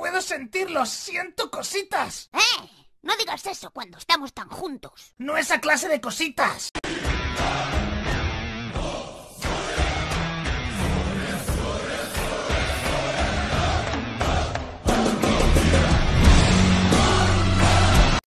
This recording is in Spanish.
Puedo sentirlo, siento cositas. ¡Eh! No digas eso cuando estamos tan juntos. No esa clase de cositas.